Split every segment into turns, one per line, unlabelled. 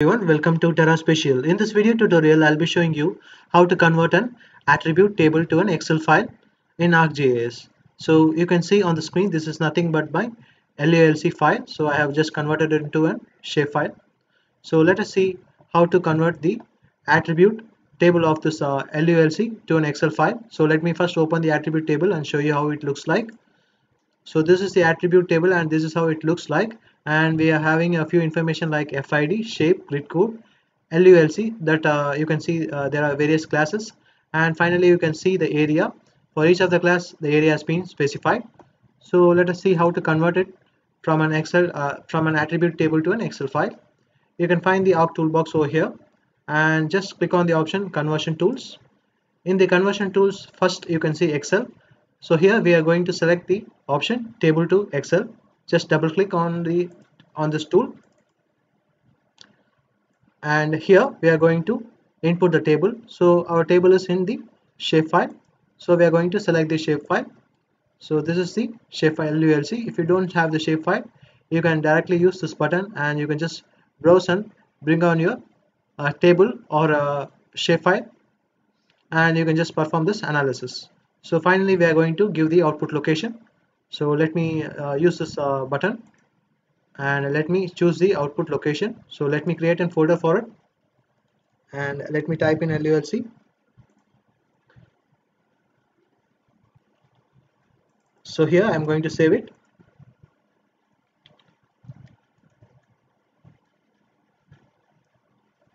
everyone welcome to Terra Spatial. In this video tutorial I'll be showing you how to convert an attribute table to an Excel file in ArcGIS. So you can see on the screen this is nothing but my LULC file so I have just converted it into a shapefile. So let us see how to convert the attribute table of this uh, LULC to an Excel file. So let me first open the attribute table and show you how it looks like. So this is the attribute table and this is how it looks like and we are having a few information like FID, shape, grid code, LULC that uh, you can see uh, there are various classes. And finally you can see the area. For each of the class the area has been specified. So let us see how to convert it from an Excel uh, from an attribute table to an Excel file. You can find the Arc toolbox over here. And just click on the option conversion tools. In the conversion tools first you can see Excel. So here we are going to select the option table to Excel just double click on the on this tool. And here we are going to input the table. So our table is in the shapefile so we are going to select the shapefile so this is the shapefile LULC if you don't have the shapefile you can directly use this button and you can just browse and bring on your uh, table or a shapefile and you can just perform this analysis. So finally we are going to give the output location so let me uh, use this uh, button and let me choose the output location. So let me create a folder for it and let me type in LULC so here I'm going to save it.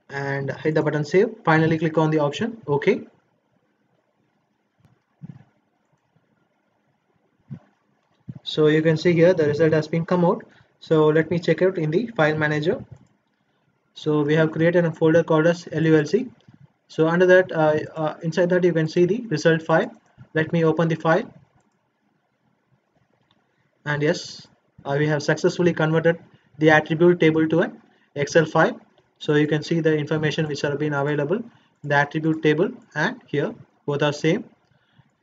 And hit the button save. Finally click on the option. OK so you can see here the result has been come out. So let me check out in the file manager. So we have created a folder called as LULC so under that uh, uh, inside that you can see the result file. Let me open the file. And yes uh, we have successfully converted the attribute table to an excel file. So you can see the information which are being available the attribute table and here both are same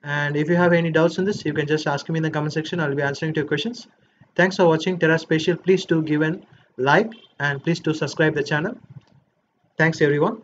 and if you have any doubts in this you can just ask me in the comment section. I'll be answering to your questions. Thanks for watching TerraSpatial please do give an like and please do subscribe the channel. Thanks everyone